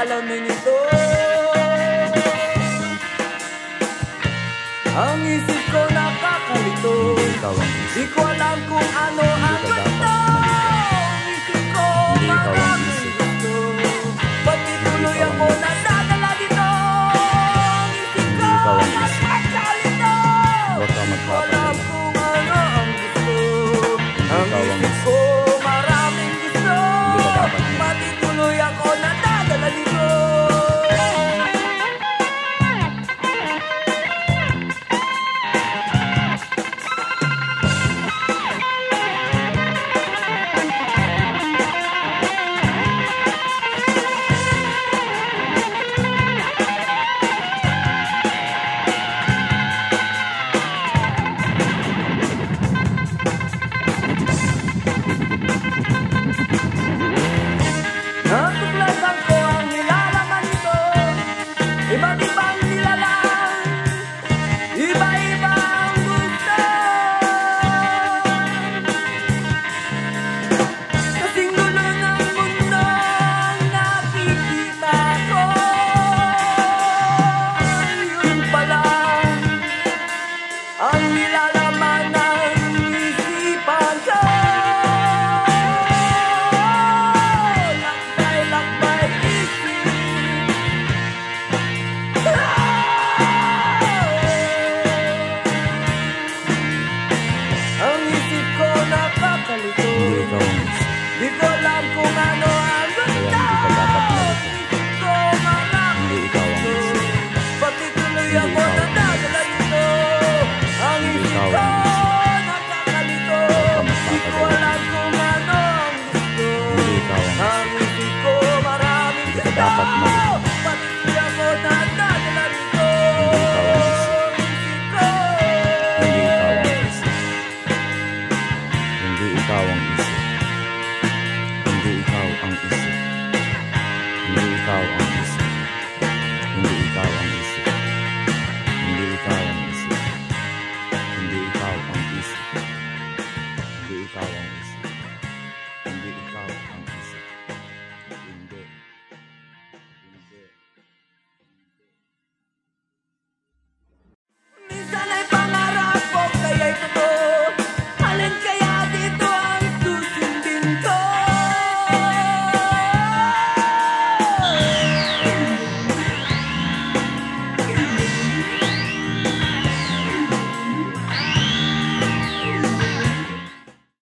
alamin ito. Ang isip ko nakakalito Ikaw ang isip. Ko Dito lang kung ano ang gusto. Ko manak ito Pati tuloy ako Ang isip ko nakakalito Di ko alam kung ano ang gusto. Ang isip ko maraming gusto you be.